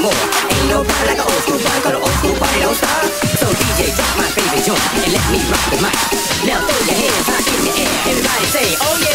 more. Ain't no party like an old school party, cause an old school party don't stop. So DJ, drop my favorite joint and let me rock the mic. Now throw your hands high in the air. Everybody say, oh yeah.